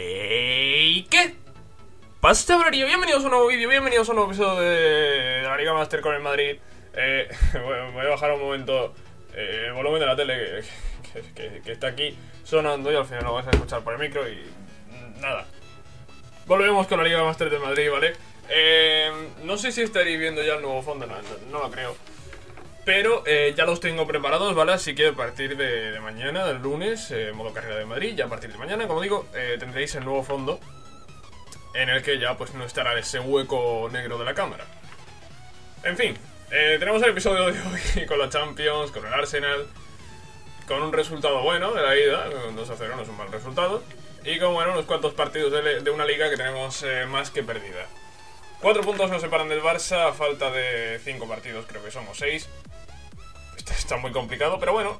¿Y qué? Pasa, Brario? Bienvenidos a un nuevo vídeo, bienvenidos a un nuevo episodio de la Liga Master con el Madrid. Eh, voy a bajar un momento eh, el volumen de la tele que, está aquí sonando y al final lo vais a escuchar por el micro y nada. Volvemos con la Liga Master de Madrid, ¿vale? Eh, no sé si estaréis viendo ya el nuevo fondo, no lo creo. Pero eh, ya los tengo preparados, ¿vale? Así que a partir de, mañana, del lunes, eh, modo carrera de Madrid, ya a partir de mañana, como digo, eh, tendréis el nuevo fondo en el que ya pues no estará ese hueco negro de la cámara. En fin, eh, tenemos el episodio de hoy con la Champions, con el Arsenal, con un resultado bueno de la ida, un 2 a 0 no es un mal resultado, y con bueno, unos cuantos partidos de, una liga que tenemos más que perdida. Cuatro puntos nos separan del Barça a falta de cinco partidos, creo que somos seis. Está, muy complicado, pero bueno,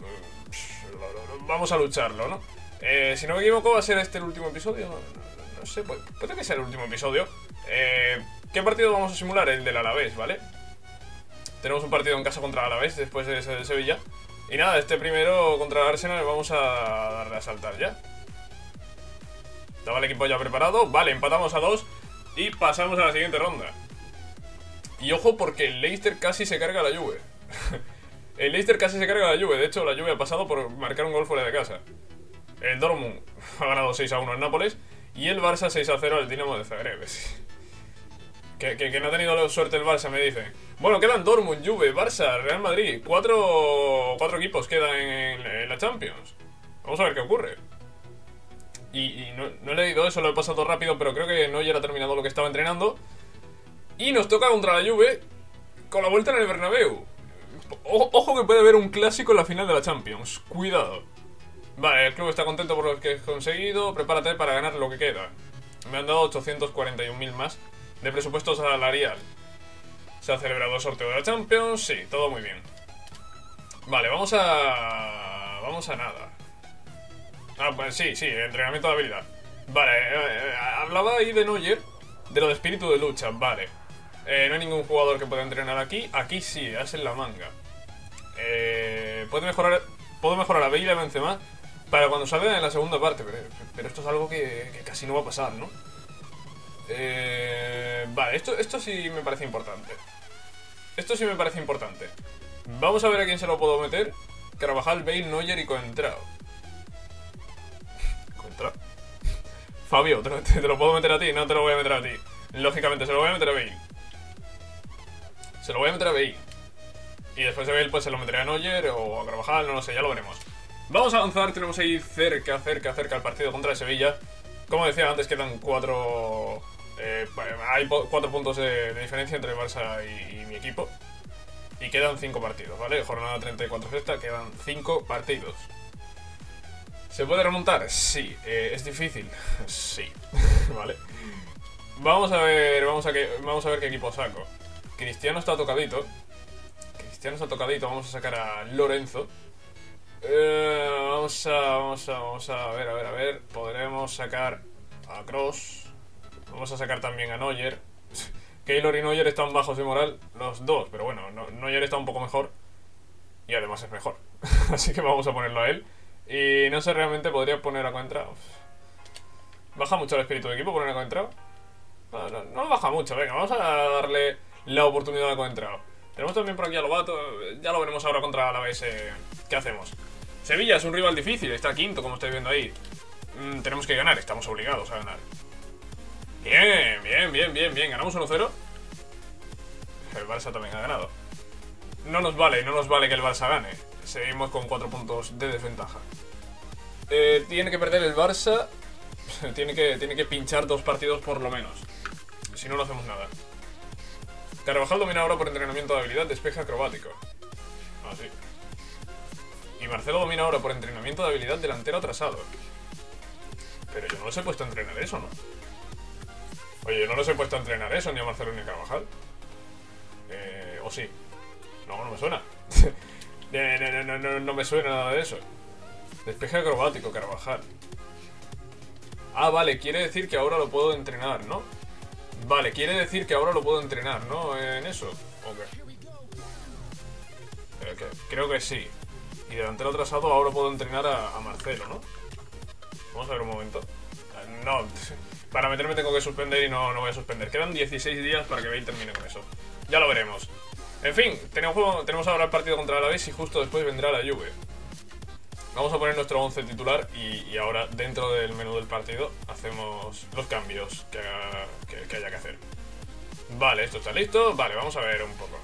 vamos a lucharlo, ¿no? Eh, si no me equivoco, va a ser este el último episodio. No, sé, puede, que sea el último episodio. Eh, ¿Qué partido vamos a simular? El del Alavés, ¿vale? Tenemos un partido en casa contra el Alavés después de ese de Sevilla. Y nada, este primero contra el Arsenal vamos a darle a saltar ya. Estaba el equipo ya preparado. Vale, empatamos a dos y pasamos a la siguiente ronda. Y ojo porque el Leicester casi se carga la Juve. el Leicester casi se carga la Juve. De hecho, la Juve ha pasado por marcar un gol fuera de casa. El Dortmund ha ganado 6 a 1 en Nápoles y el Barça 6 a 0 al Dinamo de Zagreb. Que, no ha tenido suerte el Barça, me dicen. Bueno, quedan Dortmund, Juve, Barça, Real Madrid. Cuatro, equipos quedan en, en la Champions. Vamos a ver qué ocurre. Y, no, no he leído eso, lo he pasado rápido, pero creo que Neuer ha terminado lo que estaba entrenando. Y nos toca contra la Juve con la vuelta en el Bernabéu. Ojo que puede haber un clásico en la final de la Champions. Cuidado. Vale, el club está contento por lo que he conseguido. Prepárate para ganar lo que queda. Me han dado 841.000 más de presupuesto salarial. Se ha celebrado el sorteo de la Champions. Sí, todo muy bien. Vale, vamos a... Vamos a nada. Ah, pues sí, sí, entrenamiento de habilidad. Vale, eh, eh, hablaba ahí de Neuer, de lo de espíritu de lucha, vale. Eh, no hay ningún jugador que pueda entrenar aquí. Aquí sí, es en la manga. Eh, mejorar, puedo mejorar a Bale y a Benzema para cuando salga en la segunda parte, pero, esto es algo que, casi no va a pasar, ¿no? Eh, vale, esto, esto sí me parece importante. Esto sí me parece importante. Vamos a ver a quién se lo puedo meter. Carvajal, Bale, Neuer y Coentrao. Coentrao. Fabio, te, te lo puedo meter a ti, no te lo voy a meter a ti. Lógicamente, se lo voy a meter a Bale. Se lo voy a meter a Bale. Y después de Bale, pues se lo meteré a Neuer o a Carvajal, no lo sé, ya lo veremos. Vamos a avanzar, tenemos ahí cerca, cerca, cerca el partido contra Sevilla. Como decía antes, quedan cuatro. eh, hay cuatro puntos de, diferencia entre el Barça y, y mi equipo. Y quedan cinco partidos, ¿vale? Jornada 34 sexta, quedan cinco partidos. ¿Se puede remontar? Sí. Eh, ¿Es difícil? Sí. vale. Vamos a ver. Vamos a, que, vamos a ver qué equipo saco. Cristiano está tocadito. Cristiano está tocadito. Vamos a sacar a Lorenzo. Eh, vamos a. Vamos a. Vamos a ver, a ver, a ver. Podremos sacar a Cross. Vamos a sacar también a Neuer. Keylor y Neuer están bajos de moral, los dos, pero bueno, No- Neuer está un poco mejor. Y además es mejor. Así que vamos a ponerlo a él. Y no sé, realmente podría poner a Coentrao. Baja mucho el espíritu de equipo poner a Coentrao. No, baja mucho, venga, vamos a darle la oportunidad a Coentrao. Tenemos también por aquí a Lobato, ya lo veremos ahora contra la BS. ¿Qué hacemos? Sevilla es un rival difícil, está quinto, como estáis viendo ahí. Mm, tenemos que ganar, estamos obligados a ganar. Bien, bien, bien, bien, bien. Ganamos 1-0. El Barça también ha ganado. No nos vale, no nos vale que el Barça gane. Seguimos con 4 puntos de desventaja. Eh, tiene que perder el Barça. Tiene que, tiene que pinchar dos partidos por lo menos. Si no, no hacemos nada. Carvajal domina ahora por entrenamiento de habilidad, despeje acrobático. Ah, sí. Y Marcelo domina ahora por entrenamiento de habilidad delantero atrasado. Pero yo no los he puesto a entrenar eso, ¿no? Oye, yo no los he puesto a entrenar eso, ni a Marcelo ni a Carvajal. Eh, o sí. No, no me suena. Eh, no, no, no, no me suena nada de eso. Despeje acrobático, Carvajal. Ah, vale, quiere decir que ahora lo puedo entrenar, ¿no? Vale, quiere decir que ahora lo puedo entrenar, ¿no? En eso. Ok. Eh, creo que sí. Y delantero atrasado ahora puedo entrenar a, Marcelo, ¿no? Vamos a ver un momento. Ver, no, para meterme tengo que suspender y no, no voy a suspender. Quedan 16 días para que Bale termine con eso. Ya lo veremos. En fin, tenemos, tenemos ahora el partido contra la Vez y justo después vendrá la Juve. Vamos a poner nuestro 11 titular y, ahora dentro del menú del partido hacemos los cambios que, haya que hacer. Vale, esto está listo. Vale, vamos a ver un poco.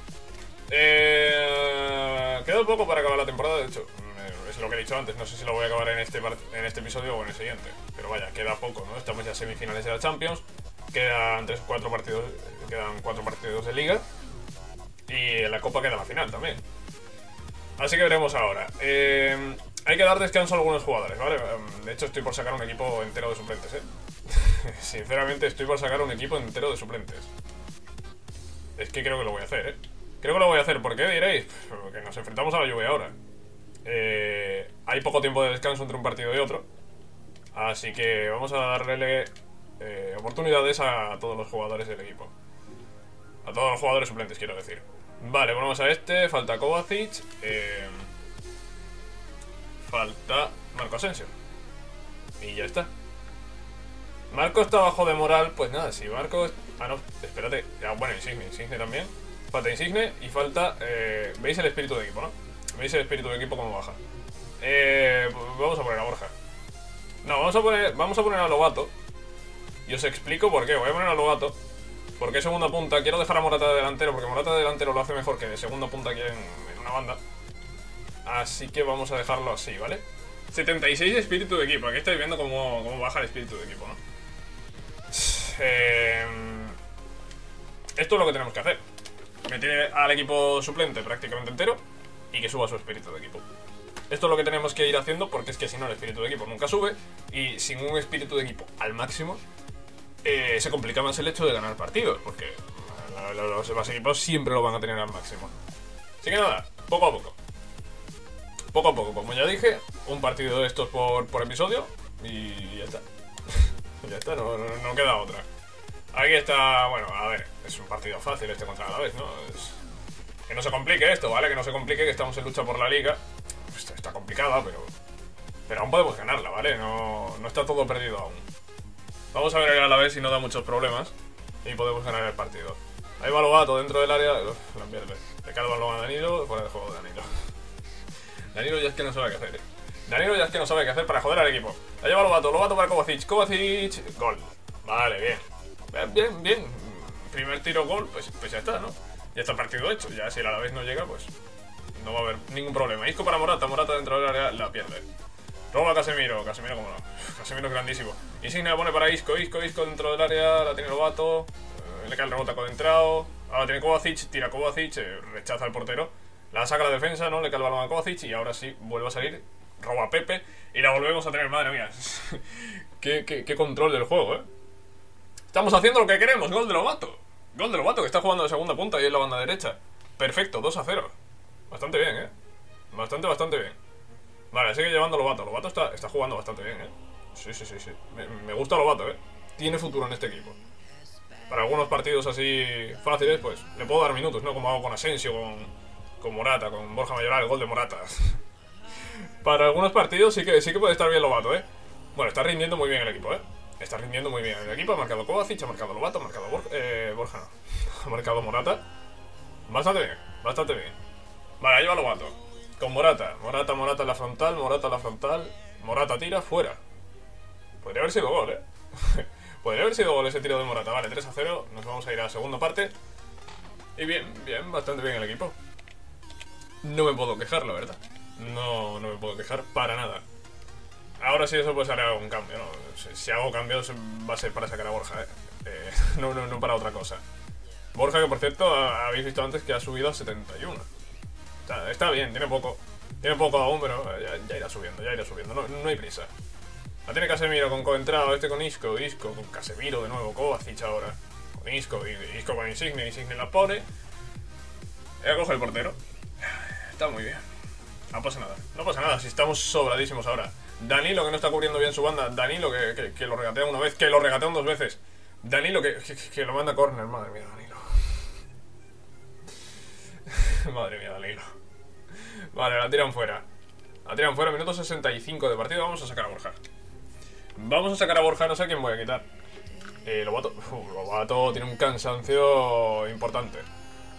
Eh, queda poco para acabar la temporada, de hecho, es lo que he dicho antes, no sé si lo voy a acabar en este, en este episodio o en el siguiente. Pero vaya, queda poco, ¿no? Estamos ya semifinales de la Champions, quedan tres, cuatro partidos, quedan cuatro partidos de liga y en la Copa queda la final también. Así que veremos ahora. Eh, hay que dar descanso a algunos jugadores, ¿vale? De hecho, estoy por sacar un equipo entero de suplentes, ¿eh? Sinceramente, estoy por sacar un equipo entero de suplentes. Es que creo que lo voy a hacer, ¿eh? Creo que lo voy a hacer. ¿Por qué diréis? Porque nos enfrentamos a la lluvia ahora. Eh, hay poco tiempo de descanso entre un partido y otro. Así que vamos a darle eh, oportunidades a todos los jugadores del equipo. A todos los jugadores suplentes, quiero decir. Vale, volvemos a este. Falta Kovacic. Eh, falta Marco Asensio. Y ya está. Marco está bajo de moral, pues nada, si Marco... Ah, no, espérate. bueno, Insigne, Insigne también. Falta Insigne y falta... Eh, ¿Veis el espíritu de equipo, no? ¿Veis el espíritu de equipo cómo baja? Eh, vamos a poner a Borja. No, vamos a poner, vamos a poner a Lobato. Y os explico por qué. Voy a poner a Lobato. Porque segunda punta. Quiero dejar a Morata de delantero, porque Morata de delantero lo hace mejor que de segunda punta aquí en una banda. Así que vamos a dejarlo así, ¿vale? 76 espíritu de equipo. Aquí estáis viendo cómo, baja el espíritu de equipo, ¿no? Eh, esto es lo que tenemos que hacer. Meter al equipo suplente prácticamente entero y que suba su espíritu de equipo. Esto es lo que tenemos que ir haciendo porque es que si no el espíritu de equipo nunca sube y sin un espíritu de equipo al máximo eh, se complica más el hecho de ganar partidos porque los demás equipos siempre lo van a tener al máximo. Así que nada, poco a poco poco a poco, como ya dije, un partido de estos por, episodio y ya está. ya está, no, queda otra. Aquí está, bueno, a ver, es un partido fácil este contra la vez, ¿no? que no se complique esto, ¿vale? Que no se complique que estamos en lucha por la liga. Pues está complicada, pero pero aún podemos ganarla, ¿vale? No, no está todo perdido aún. Vamos a ver a la vez si no da muchos problemas y podemos ganar el partido. Ahí va Lobato dentro del área. Uf, la pierde. Le el balón a Danilo, fuera del juego de Danilo. Danilo ya es que no sabe qué hacer. Danilo ya es que no sabe qué hacer para joder al equipo. La lleva Lobato, Lobato para Kovacic. Kovacic, gol. Vale, bien. Bien, bien, Primer tiro, gol, pues, pues ya está, ¿no? Ya está el partido hecho. Ya si a la vez no llega, pues no va a haber ningún problema. Isco para Morata, Morata dentro del área la pierde. Roba Casemiro, Casemiro como no. Casemiro es grandísimo. Insignia pone para Isco, Isco, Isco dentro del área, la tiene Lobato. Eh, le cae el rebote con entrado. Ahora tiene Kovacic, tira Kovacic, eh, rechaza al portero. La saca la defensa, ¿no? Le cae el balón a Kovacic y ahora sí vuelve a salir. Roba a Pepe y la volvemos a tener, madre mía. qué, qué, control del juego, ¿eh? Estamos haciendo lo que queremos, gol de Lobato. Gol de Lobato, que está jugando de segunda punta y en la banda derecha. Perfecto, 2 a 0. Bastante bien, ¿eh? Bastante, bastante bien. Vale, sigue llevando Lobato. Lobato está, está jugando bastante bien, ¿eh? Sí, sí, sí, sí. Me, me gusta Lobato, ¿eh? Tiene futuro en este equipo. Para algunos partidos así fáciles, pues le puedo dar minutos, ¿no? Como hago con Asensio, con con Morata, con Borja Mayoral, el gol de Morata. Para algunos partidos sí que, sí que puede estar bien Lobato, ¿eh? Bueno, está rindiendo muy bien el equipo, ¿eh? Está rindiendo muy bien el equipo. Ha marcado Kovacic, ha marcado Lobato, ha marcado eh, Borja. Ha marcado Morata. Bastante bien, bastante bien. Vale, ahí va Lobato. Con Morata. Morata, Morata en la frontal, Morata en la frontal. Morata tira, fuera. Podría haber sido gol, ¿eh? Podría haber sido gol ese tiro de Morata. Vale, 3 a 0. Nos vamos a ir a la segunda parte. Y bien, bien, bastante bien el equipo no me puedo quejar, la verdad. No, no me puedo quejar para nada. Ahora sí eso pues haré algún cambio, ¿no? Si, hago cambios va a ser para sacar a Borja, ¿eh? eh no, no, no para otra cosa. Borja que por cierto habéis visto antes que ha subido a 71. está bien, tiene poco. Tiene poco aún, pero ya, irá subiendo, ya irá subiendo. No, no hay prisa. La tiene Casemiro con coentrado, este con Isco, Isco con Casemiro de nuevo, Kovacic ahora. Con Isco, Isco con Insigne, Insigne la pone. Ella coge el portero. Está muy bien. No pasa nada. No pasa nada si estamos sobradísimos ahora. Danilo que no está cubriendo bien su banda. Danilo que, que, lo regatea una vez. Que lo regatean dos veces. Danilo que, que, lo manda a corner. Madre mía, Danilo. Madre mía, Danilo. Vale, la tiran fuera. La tiran fuera. Minuto 65 de partido. Vamos a sacar a Borja. Vamos a sacar a Borja, no sé a quién voy a quitar. Eh, Lobato. Uf, Lobato tiene un cansancio importante.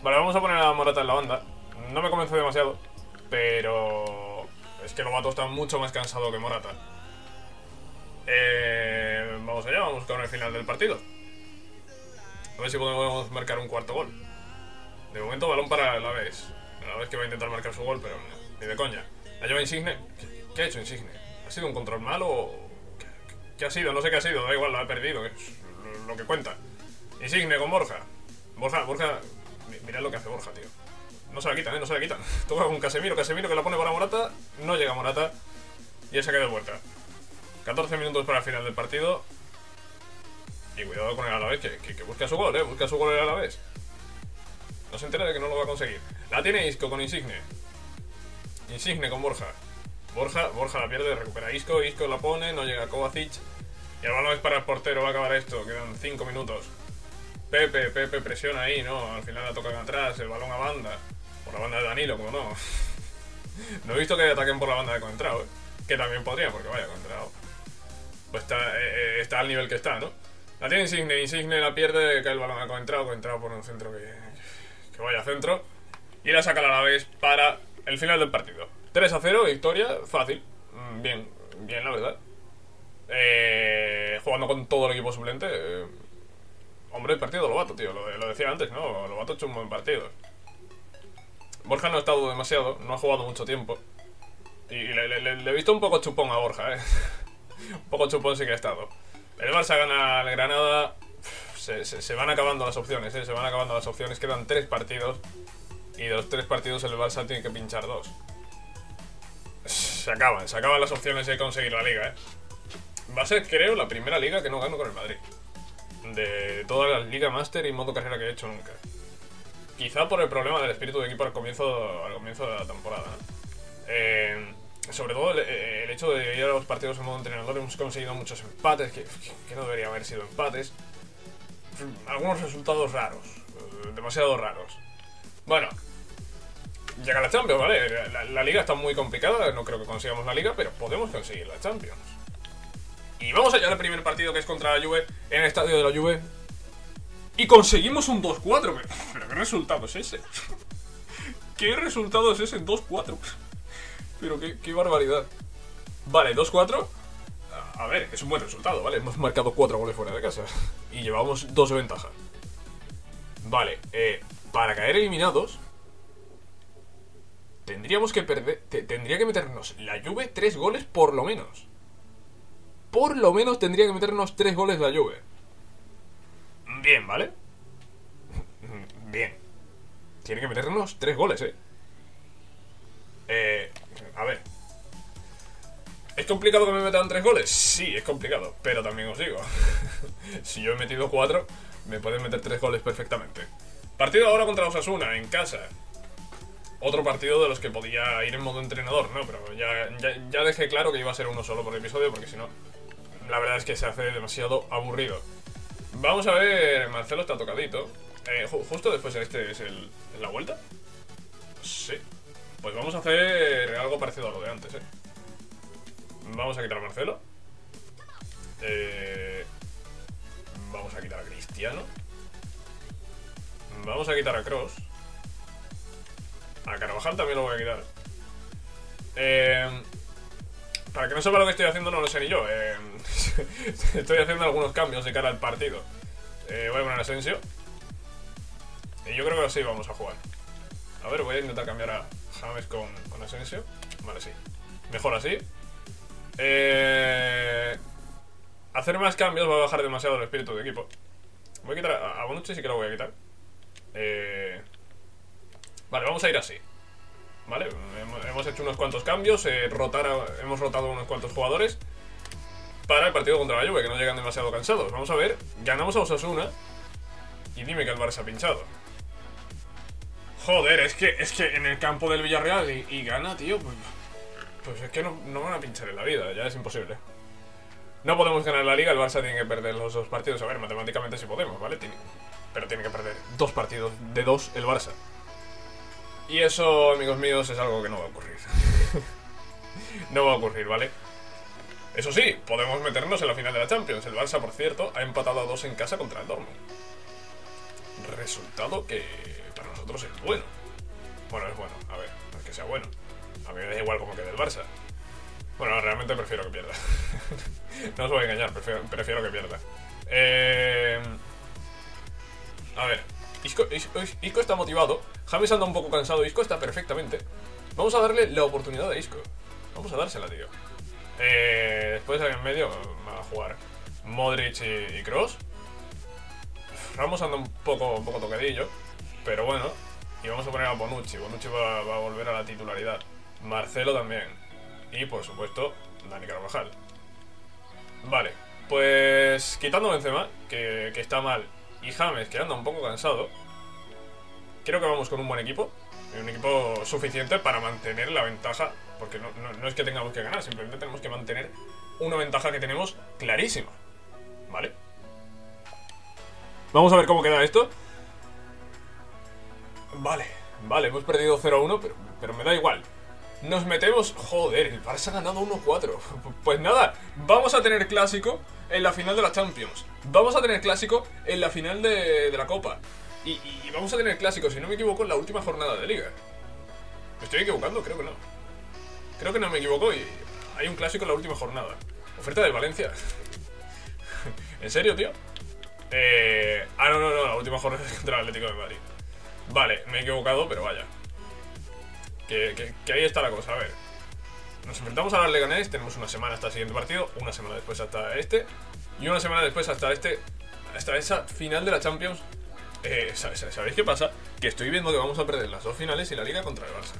Vale, vamos a poner a Morata en la banda. No me convence demasiado, pero es que Lobato está mucho más cansado que Morata. Eh, vamos allá, vamos con el final del partido. A ver si podemos marcar un cuarto gol. De momento, balón para la vez. La vez que va a intentar marcar su gol, pero no, ni de coña. La lleva Insigne. ¿Qué, ha hecho Insigne? ¿Ha sido un control malo o.? ¿Qué, ha sido? No sé qué ha sido, da igual, lo ha perdido, es lo- que cuenta. Insigne con Borja. Borja, Borja. mi- Mirad lo que hace Borja, tío. No se la quitan, ¿eh? No se la quitan. Toca con Casemiro, Casemiro que la pone para Morata. No llega Morata. Y esa queda de vuelta. 14 minutos para el final del partido. Y cuidado con el Alavés, que, que, que busca su gol, ¿eh? Busca su gol el Alavés. No se entera de que no lo va a conseguir. La tiene Isco con Insigne. Insigne con Borja. Borja, Borja la pierde, recupera Isco, Isco la pone, no llega Kovacic. Y el balón es para el portero, va a acabar esto, quedan 5 minutos. Pepe, Pepe presiona ahí, ¿no? Al final la tocan atrás, el balón a banda. Por la banda de Danilo, como no. no he visto que ataquen por la banda de Contrao, ¿eh? Que también podría, porque vaya, Contrao. Pues está, eh, eh, está al nivel que está, ¿no? La tiene Insigne, Insigne la pierde, cae el balón a Contrao, Contrao por un centro que, que vaya centro. Y la saca a la vez para el final del partido. 3 a 0, victoria, fácil. Mm, Bien, bien, la verdad. Eh, jugando con todo el equipo suplente. eh, hombre, el partido Lobato, tío. Lo, de- lo decía antes, ¿no? Lobato ha hecho un buen partido. Borja no ha estado demasiado, no ha jugado mucho tiempo. Y le, he visto un poco chupón a Borja, ¿eh? un poco chupón sí que ha estado. El Barça gana al Granada. Se, se- se van acabando las opciones, ¿eh? Se van acabando las opciones. Quedan tres partidos. Y de los tres partidos el Barça tiene que pinchar dos. Se acaban, se acaban las opciones de conseguir la liga, ¿eh? Va a ser, creo, la primera liga que no gano con el Madrid. De todas las ligas Master y modo carrera que he hecho nunca. Quizá por el problema del espíritu de equipo al comienzo, al comienzo de la temporada. Eh, sobre todo el, hecho de ir a los partidos en modo entrenador hemos conseguido muchos empates, que no deberían haber sido empates. Algunos resultados raros, eh, demasiado raros. Bueno, llega la Champions, ¿vale? La, la liga está muy complicada, no creo que consigamos la liga, pero podemos conseguir la Champions. Y vamos allá al primer partido que es contra la Juve en el estadio de la Juve. Y conseguimos un 2-4. Pero, ¿qué resultado es ese? ¿Qué resultado es ese en 2-4? Pero qué, barbaridad. Vale, 2-4. A- ver, es un buen resultado, ¿vale? Hemos marcado 4 goles fuera de casa. Y llevamos 2 de ventaja. Vale, eh, para caer eliminados. Tendríamos que perder. te- tendría que meternos la Juve 3 goles por lo menos. Por lo menos tendría que meternos 3 goles la Juve. Bien, ¿vale? Bien. Tiene que meternos 3 goles, eh. Eh. A ver. ¿Es complicado que me metan 3 goles? Sí, es complicado. Pero también os digo. si yo he metido 4, me pueden meter 3 goles perfectamente. Partido ahora contra Osasuna, en casa. Otro partido de los que podía ir en modo entrenador, ¿no? Pero ya, ya, ya dejé claro que iba a ser uno solo por episodio, porque si no, la verdad es que se hace demasiado aburrido. Vamos a ver, Marcelo está tocadito. Eh, ju- justo después de este es el, la vuelta. Sí. Pues vamos a hacer algo parecido a lo de antes, ¿eh? Vamos a quitar a Marcelo. Eh, vamos a quitar a Cristiano. Vamos a quitar a Cross. A Carvajal también lo voy a quitar. Eh, para que no sepa lo que estoy haciendo, no lo sé ni yo. Eh, estoy haciendo algunos cambios de cara al partido. Eh, voy a poner Asensio. Y yo creo que así vamos a jugar. A ver, voy a intentar cambiar a James con, con Asensio. Vale, sí. Mejor así. Eh, hacer más cambios va a bajar demasiado el espíritu de equipo. Voy a quitar a, a Bonucci, sí que lo voy a quitar. Eh, vale, vamos a ir así. Vale, hemos, hecho unos cuantos cambios. eh, rotar a- hemos rotado unos cuantos jugadores para el partido contra la Juve, que no llegan demasiado cansados. Vamos a ver, ganamos a Osasuna y dime que el Barça ha pinchado. Joder, es que, es que en el campo del Villarreal y, gana, tío, pues, pues es que no, van a pinchar en la vida, ya es imposible. No podemos ganar la liga, el Barça tiene que perder los dos partidos. A ver, matemáticamente sí podemos, ¿vale? Pero tiene que perder dos partidos de dos el Barça. Y eso, amigos míos, es algo que no va a ocurrir. no va a ocurrir, ¿vale? Eso sí, podemos meternos en la final de la Champions. El Barça, por cierto, ha empatado a dos en casa contra el Dortmund. Resultado que para nosotros es bueno. Bueno, es bueno. A ver, no es que sea bueno. A mí me da igual como quede el Barça. Bueno, realmente prefiero que pierda. no os voy a engañar, prefiero, prefiero que pierda. Eh... A ver, Isco, Isco está motivado. James anda un poco cansado. Isco está perfectamente. Vamos a darle la oportunidad a Isco. Vamos a dársela, tío. Eh, después en medio va a jugar Modric y, Cross. Ramos anda un poco, poco tocadillo. Pero bueno. Y vamos a poner a Bonucci. Bonucci va, a volver a la titularidad. Marcelo también. Y por supuesto, Dani Carvajal. Vale, pues quitando Benzema, que está mal, y James, que anda un poco cansado, creo que vamos con un buen equipo. Un equipo suficiente para mantener la ventaja. Porque no, es que tengamos que ganar, simplemente tenemos que mantener una ventaja que tenemos clarísima. ¿Vale? Vamos a ver cómo queda esto. Vale, vale, hemos perdido 0-1, pero, pero me da igual. Nos metemos... Joder, el Barça ha ganado 1-4. Pues nada, vamos a tener clásico en la final de la Champions. Vamos a tener clásico en la final de, la Copa. Y, vamos a tener clásico, si no me equivoco, en la última jornada de Liga. ¿Me estoy equivocando? Creo que no. Creo que no me equivoco y hay un clásico en la última jornada. Oferta del Valencia. ¿En serio, tío? Eh... Ah, no, no, no, la última jornada es contra el Atlético de Madrid. Vale, me he equivocado, pero vaya. Que, ahí está la cosa, a ver. Nos enfrentamos a la Leganés, tenemos una semana hasta el siguiente partido, una semana después hasta este, y una semana después hasta este, hasta esa final de la Champions. Eh, ¿Sabéis qué pasa? Que estoy viendo que vamos a perder las dos finales y la liga contra el Barça.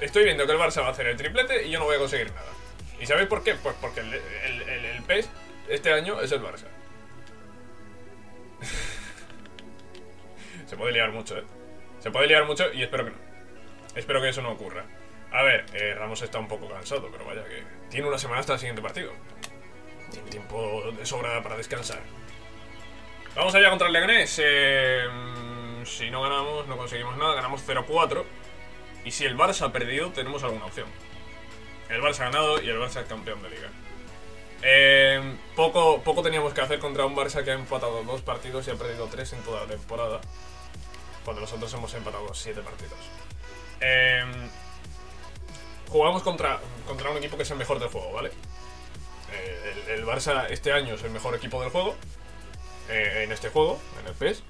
Estoy viendo que el Barça va a hacer el triplete y yo no voy a conseguir nada. ¿Y sabéis por qué? Pues porque el, el, el PES este año es el Barça. Se puede liar mucho, ¿eh? Se puede liar mucho y espero que no. Espero que eso no ocurra. A ver, eh, Ramos está un poco cansado, pero vaya que tiene una semana hasta el siguiente partido. Tiene tiempo de sobra para descansar. Vamos allá contra el Leganés. Eh, si no ganamos, no conseguimos nada. Ganamos 0-4. Y si el Barça ha perdido, tenemos alguna opción. El Barça ha ganado y el Barça es campeón de liga. Eh, poco, poco teníamos que hacer contra un Barça que ha empatado dos partidos y ha perdido tres en toda la temporada. Cuando nosotros hemos empatado siete partidos. Eh, jugamos contra, contra un equipo que es el mejor del juego, ¿vale? Eh, el, Barça este año es el mejor equipo del juego. Eh, en este juego, en el PES.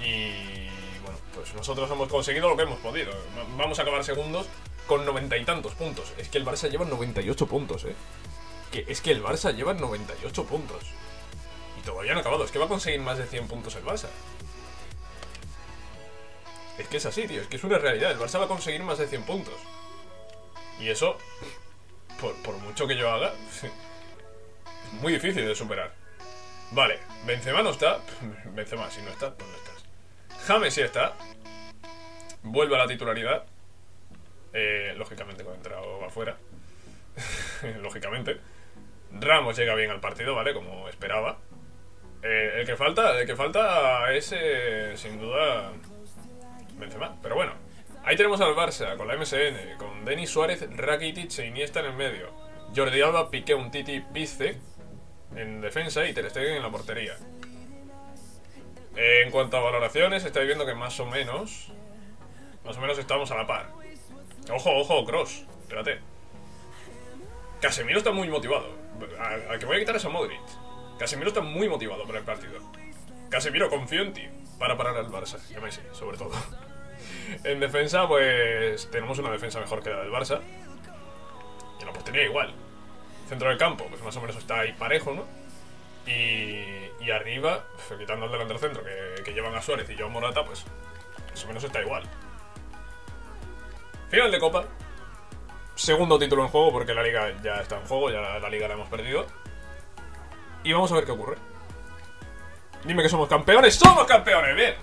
Y bueno, pues nosotros hemos conseguido lo que hemos podido. Vamos a acabar segundos con noventa y tantos puntos. Es que el Barça lleva 98 puntos, ¿eh? Es que el Barça lleva 98 puntos. Y todavía no ha acabado. Es que va a conseguir más de 100 puntos el Barça. Es que es así, tío. Es que es una realidad. El Barça va a conseguir más de 100 puntos. Y eso, por, mucho que yo haga, es muy difícil de superar. Vale, Benzema no está. Benzema, si no está, pues no estás. James sí está. Vuelve a la titularidad. Eh, lógicamente con entrado afuera. lógicamente. Ramos llega bien al partido, ¿vale? Como esperaba. Eh, el que falta, el que falta es eh, sin duda Benzema. Pero bueno, ahí tenemos al Barça con la MSN, con Denis Suárez, Rakitic e Iniesta en el medio. Jordi Alba, Piqué, un Titi, Pizze en defensa y Ter Stegen en la portería. En cuanto a valoraciones, estáis viendo que más o menos, más o menos estamos a la par. Ojo, ojo, Cross, espérate. Casemiro está muy motivado. Al que voy a quitar es a Modric. Casemiro está muy motivado para el partido. Casemiro, confío en ti para parar al Barça, ya me sobre todo. en defensa, pues tenemos una defensa mejor que la del Barça. Y la portería igual. Centro del campo, pues más o menos está ahí parejo, ¿no? Y, y arriba, pues, quitando el delantero centro que, llevan a Suárez y yo Morata, pues más o menos está igual. Final de Copa. Segundo título en juego porque la liga ya está en juego, ya la liga la hemos perdido. Y vamos a ver qué ocurre. Dime que somos campeones. ¡Somos campeones! Bien.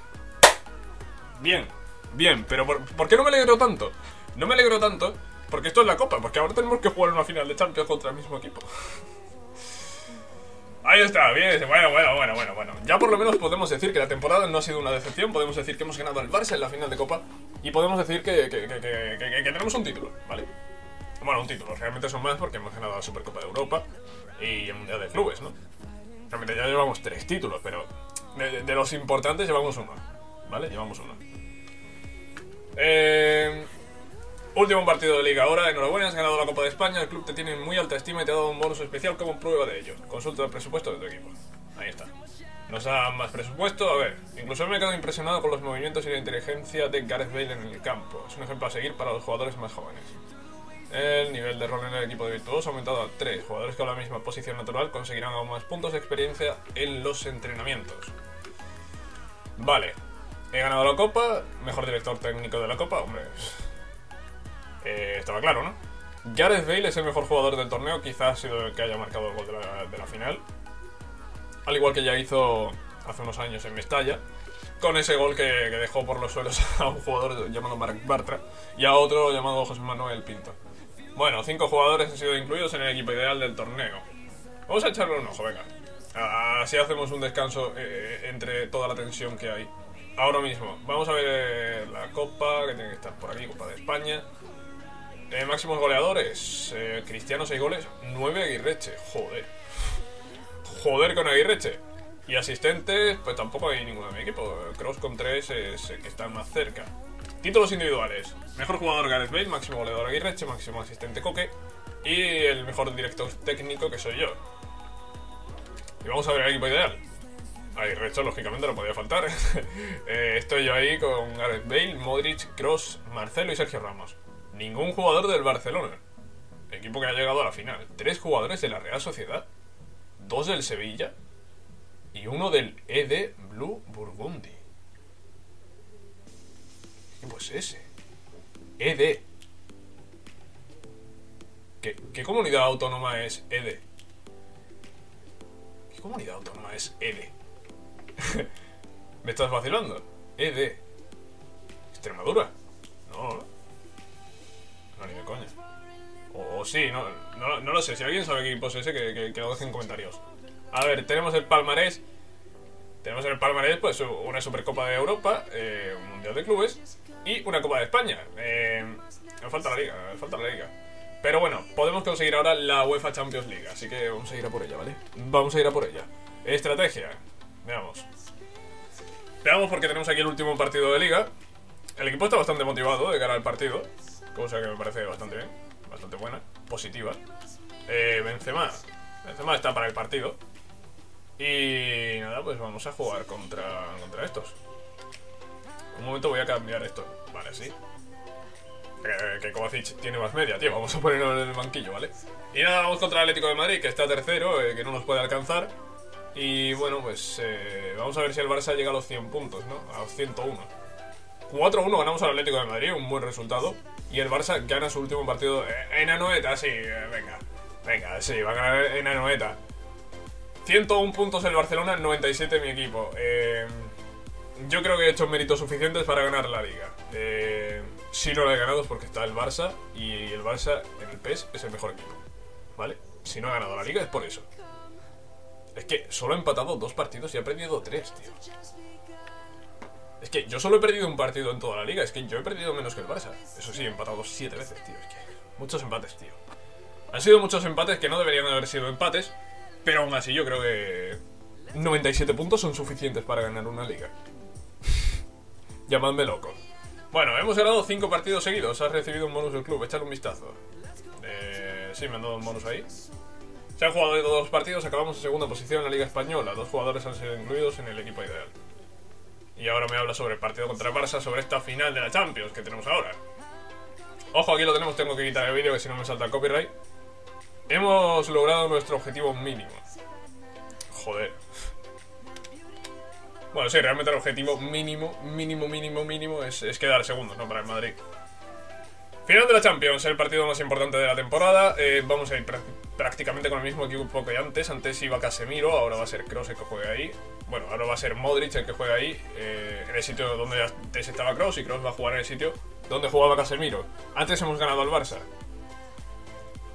Bien, bien. Pero por, qué no me alegro tanto? No me alegro tanto porque esto es la copa. Porque ahora tenemos que jugar una final de Champions contra el mismo equipo. Ahí está, bien. Bueno, bueno, bueno, bueno, bueno. Ya por lo menos podemos decir que la temporada no ha sido una decepción. Podemos decir que hemos ganado al Barça en la final de Copa. Y podemos decir que, que, tenemos un título, ¿vale? Bueno, un título, realmente son más porque hemos ganado la Supercopa de Europa y el Mundial de Clubes, ¿no? Realmente ya llevamos tres títulos, pero de, de los importantes llevamos uno, ¿vale? Llevamos uno. Eh, último partido de liga ahora, enhorabuena, has ganado la Copa de España, el club te tiene en muy alta estima y te ha dado un bonus especial como prueba de ello. Consulta el presupuesto de tu equipo. Ahí está. Nos da más presupuesto, a ver, incluso me he quedado impresionado con los movimientos y la inteligencia de Gareth Bale en el campo. Es un ejemplo a seguir para los jugadores más jóvenes. El nivel de rol en el equipo de Virtuoso ha aumentado a 3. Jugadores con la misma posición natural conseguirán aún más puntos de experiencia en los entrenamientos. Vale, he ganado la copa, mejor director técnico de la copa, hombre. Eh, estaba claro, ¿no? Gareth Bale es el mejor jugador del torneo, quizás ha sido el que haya marcado el gol de la, final. Al igual que ya hizo hace unos años en Mestalla, con ese gol que, dejó por los suelos a un jugador llamado Marc Bartra y a otro llamado José Manuel Pinto. Bueno, cinco jugadores han sido incluidos en el equipo ideal del torneo. Vamos a echarle un ojo, venga. Así hacemos un descanso eh, entre toda la tensión que hay. Ahora mismo, vamos a ver eh, la Copa, que tiene que estar por aquí, Copa de España. Eh, máximos goleadores, eh, Cristiano 6 goles, 9 Aguirreche, joder. Joder con Aguirreche. Y asistentes, pues tampoco hay ninguno de mi equipo. Cross con 3 es el que está más cerca. Títulos individuales. Mejor jugador Gareth Bale, máximo goleador Aguirreche, máximo asistente Coque. Y el mejor director técnico que soy yo. Y vamos a ver el equipo ideal. Aguirreche, lógicamente, no podía faltar. eh, estoy yo ahí con Gareth Bale, Modric, Cross, Marcelo y Sergio Ramos. Ningún jugador del Barcelona. Equipo que ha llegado a la final. Tres jugadores de la Real Sociedad. Dos del Sevilla. Y uno del ED Blue Burgundy. ¿Qué equipo es ese? ED. ¿Qué, ¿Qué comunidad autónoma es ED? ¿Qué comunidad autónoma es ED? ¿Me estás vacilando? ED. ¿Extremadura? Sí, no, no, no lo sé. Si alguien sabe qué equipo es ese, que, lo deje en comentarios. A ver, tenemos el palmarés. Tenemos en el palmarés pues una Supercopa de Europa, eh, un Mundial de Clubes y una Copa de España. Eh, falta la liga, me falta la liga. Pero bueno, podemos conseguir ahora la UEFA Champions League, así que vamos a ir a por ella, ¿vale? Vamos a ir a por ella. Estrategia. Veamos. Veamos porque tenemos aquí el último partido de liga. El equipo está bastante motivado de cara al partido, cosa que me parece bastante bien, bastante buena, positiva. Eh, Benzema. Benzema está para el partido. Y nada, pues vamos a jugar contra, contra estos. Un momento voy a cambiar esto. Vale, sí. Que, que Kovacic tiene más media, tío. Vamos a ponerlo en el banquillo, ¿vale? Y nada, vamos contra el Atlético de Madrid, que está tercero, eh, que no nos puede alcanzar. Y bueno, pues eh, vamos a ver si el Barça llega a los 100 puntos, ¿no? A los 101. 4-1 ganamos al Atlético de Madrid, un buen resultado. Y el Barça gana su último partido en Anoeta, sí, venga. Venga, sí, va a ganar en Anoeta. 101 puntos el Barcelona, 97 mi equipo. Eh, yo creo que he hecho méritos suficientes para ganar la liga. Eh, si no la he ganado es porque está el Barça y el Barça en el PES es el mejor equipo. ¿Vale? Si no ha ganado la liga es por eso. Es que solo he empatado dos partidos y he perdido tres, tío. Es que yo solo he perdido un partido en toda la liga. Es que yo he perdido menos que el Barça. Eso sí, he empatado siete veces, tío. Es que muchos empates, tío. Han sido muchos empates que no deberían haber sido empates. Pero aún así yo creo que 97 puntos son suficientes para ganar una liga. Llamadme loco. Bueno, hemos ganado 5 partidos seguidos. Has recibido un bonus del club. Échale un vistazo. Eh, sí, me han dado un bonus ahí. Se han jugado todos los partidos. Acabamos en segunda posición en la Liga Española. Dos jugadores han sido incluidos en el equipo ideal. Y ahora me habla sobre el partido contra el Barça, sobre esta final de la Champions que tenemos ahora. Ojo, aquí lo tenemos. Tengo que quitar el vídeo que si no me salta el copyright. Hemos logrado nuestro objetivo mínimo. Joder. Bueno, sí, realmente el objetivo mínimo, mínimo, mínimo, mínimo es, es quedar segundos, ¿no? Para el Madrid. Final de la Champions, el partido más importante de la temporada. Eh, vamos a ir prácticamente con el mismo equipo que antes. Antes iba Casemiro, ahora va a ser Kroos el que juegue ahí. Bueno, ahora va a ser Modric el que juega ahí. Eh, en el sitio donde antes estaba Kroos y Kroos va a jugar en el sitio donde jugaba Casemiro. Antes hemos ganado al Barça.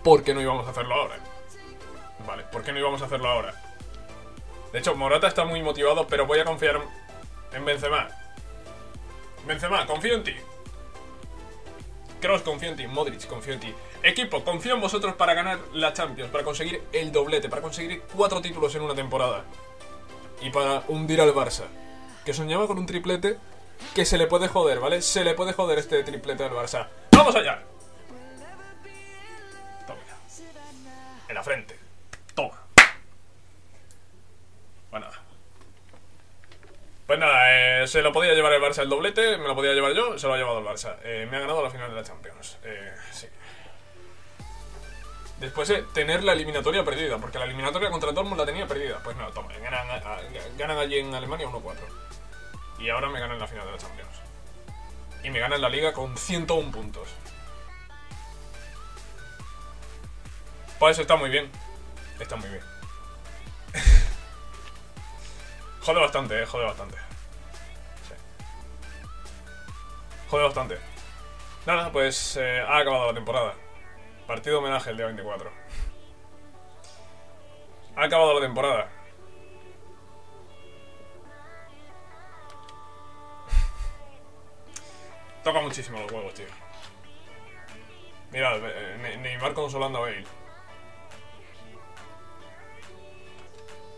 ¿Por qué no íbamos a hacerlo ahora? Vale, ¿por qué no íbamos a hacerlo ahora? De hecho, Morata está muy motivado, pero voy a confiar en Benzema. Benzema, confío en ti. Kroos, confío en ti. Modric, confío en ti. Equipo, confío en vosotros para ganar la Champions, para conseguir el doblete, para conseguir cuatro títulos en una temporada. Y para hundir al Barça. Que soñaba con un triplete que se le puede joder, ¿vale? Se le puede joder este triplete al Barça. ¡Vamos allá! Toma. En la frente. Toma. Bueno. Pues nada, eh, se lo podía llevar el Barça el doblete, me lo podía llevar yo, se lo ha llevado el Barça. Eh, me ha ganado la final de la Champions. Eh, sí. Después de tener la eliminatoria perdida, porque la eliminatoria contra Dortmund la tenía perdida. Pues no, toma, ganan, a- ganan allí en Alemania 1-4. Y ahora me ganan la final de la Champions. Y me ganan la liga con 101 puntos. Pues está muy bien. Está muy bien. Jode bastante, eh, jode bastante. Jode bastante. Nada, pues eh, ha acabado la temporada. Partido homenaje el día 24. Ha acabado la temporada. Toca muchísimo los huevos, tío. Mirad, eh, Ne- Neymar consolando a Bale.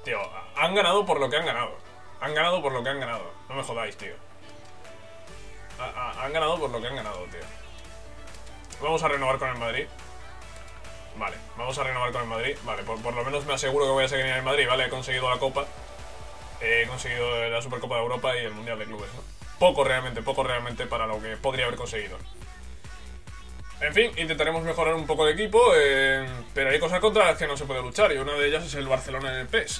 Tío, han ganado por lo que han ganado. Han ganado por lo que han ganado. No me jodáis, tío. Ha- ha- han ganado por lo que han ganado, tío. Vamos a renovar con el Madrid. Vale, vamos a renovar con el Madrid. Vale, por, por lo menos me aseguro que voy a seguir en el Madrid, ¿vale? He conseguido la Copa. He conseguido la Supercopa de Europa y el Mundial de Clubes, ¿no? Poco realmente, poco realmente para lo que podría haber conseguido. En fin, intentaremos mejorar un poco el equipo, eh, pero hay cosas contra las que no se puede luchar y una de ellas es el Barcelona en el PES.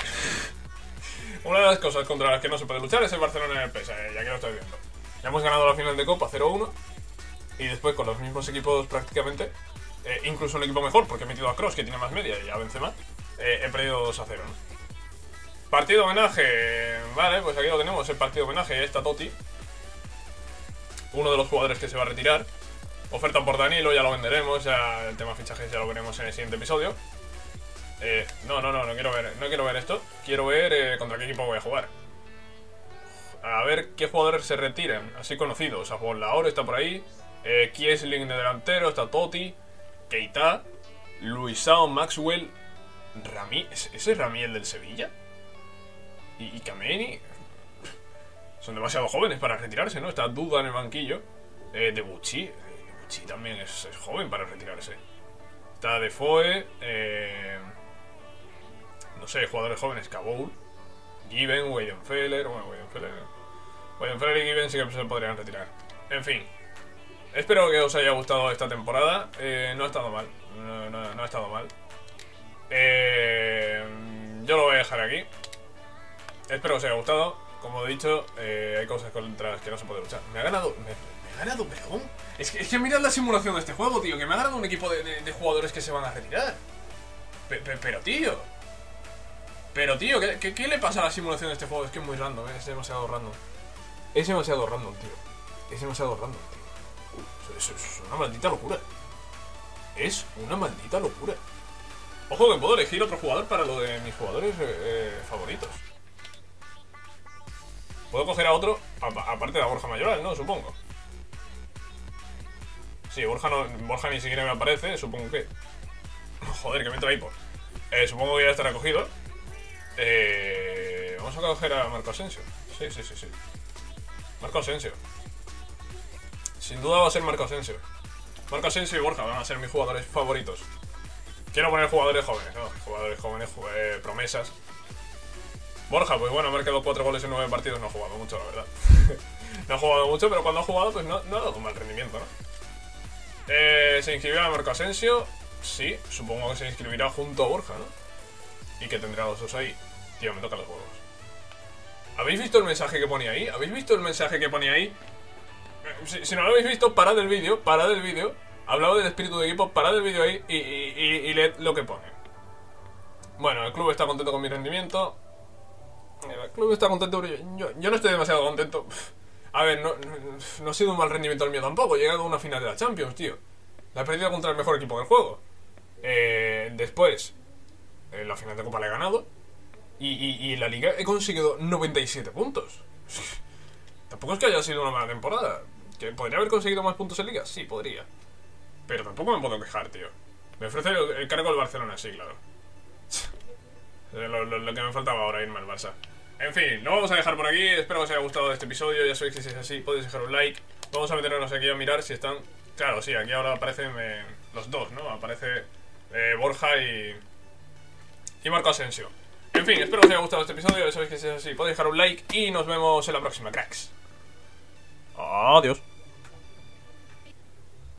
una de las cosas contra las que no se puede luchar es el Barcelona en el PES, eh, ya que lo estoy viendo. Ya hemos ganado la final de Copa 0-1 y después con los mismos equipos prácticamente, eh, incluso un equipo mejor porque he metido a Cross que tiene más media y a Benzema, eh, he perdido 2 a 0. ¿no? Partido homenaje, vale, pues aquí lo tenemos, el partido homenaje, está Totti, uno de los jugadores que se va a retirar. Oferta por Danilo, ya lo venderemos, ya el tema fichajes ya lo veremos en el siguiente episodio. Eh, no, no, no, no quiero ver, no quiero ver esto. Quiero ver eh, contra qué equipo voy a jugar. A ver qué jugadores se retiran, así conocidos. Juan Laor está por ahí. Eh, Kiesling de delantero, está Totti, Keita, Luisao, Maxwell, Rami, ¿ese es Ramiel del Sevilla? Y, y Kameni. Son demasiado jóvenes para retirarse, ¿no? Está Duda en el banquillo. Eh, Debuchy. Debuchy también es, joven para retirarse. Está Defoe. Eh, no sé, jugadores jóvenes. Kabul. Given, Weidenfeller. Bueno, Weidenfeller. Weidenfeller y Given sí que se podrían retirar. En fin. Espero que os haya gustado esta temporada. Eh, no ha estado mal. No ha estado mal. Eh, yo lo voy a dejar aquí. Espero que os haya gustado. Como he dicho, eh, hay cosas contra las que no se puede luchar. Me ha ganado. Ganado. Es que, es que mirad la simulación de este juego, tío. Que me ha ganado un equipo de, de- jugadores que se van a retirar. Pe- pe- pero, tío. Pero, tío, ¿qué, qué, le pasa a la simulación de este juego? Es que es muy random, ¿eh? es demasiado random. Es demasiado random, tío. Es demasiado random, tío. Es una maldita locura. Es una maldita locura. Ojo que puedo elegir otro jugador para lo de mis jugadores eh, eh, favoritos. Puedo coger a otro, aparte de a Borja Mayoral, ¿no? Supongo. Sí, Borja, no, Borja ni siquiera me aparece, supongo que... Joder, que me entra hipo. Eh, supongo que ya estará cogido. Eh, vamos a coger a Marco Asensio. Sí, sí, sí, sí. Marco Asensio. Sin duda va a ser Marco Asensio. Marco Asensio y Borja van a ser mis jugadores favoritos. Quiero poner jugadores jóvenes, ¿no? Jugadores jóvenes, eh, promesas. Borja, pues bueno, ha marcado cuatro goles en nueve partidos, no ha jugado mucho, la verdad. no ha jugado mucho, pero cuando ha jugado, pues no ha dado un mal rendimiento, ¿no? Eh, se inscribirá Marco Asensio. Sí, supongo que se inscribirá junto a Borja, ¿no? Y que tendrá los dos ahí. Tío, me tocan los huevos. ¿Habéis visto el mensaje que ponía ahí? ¿Habéis visto el mensaje que ponía ahí? Eh, Si, no lo habéis visto, parad el vídeo, parad el vídeo. Hablaba del espíritu de equipo, parad el vídeo ahí y, y- leed lo que pone. Bueno, el club está contento con mi rendimiento. El club está contento, yo, yo no estoy demasiado contento. A ver, no, no, ha sido un mal rendimiento el mío tampoco. He llegado a una final de la Champions, tío. La he perdido contra el mejor equipo del juego. Eh, después, la final de Copa la he ganado. Y, y, en la liga he conseguido 97 puntos. Tampoco es que haya sido una mala temporada. ¿Que podría haber conseguido más puntos en liga? Sí, podría. Pero tampoco me puedo quejar, tío. Me ofrece el, cargo del Barcelona, sí, claro. Lo que me faltaba ahora, irme al Barça. En fin, lo vamos a dejar por aquí. Espero que os haya gustado este episodio. Ya sabéis que si es así, podéis dejar un like. Vamos a meternos aquí a mirar si están. Claro, sí, aquí ahora aparecen eh, los dos, ¿no? Aparece eh, Borja y. y Marco Asensio. En fin, espero que os haya gustado este episodio. Ya sabéis que si es así, podéis dejar un like. Y nos vemos en la próxima, cracks. Adiós.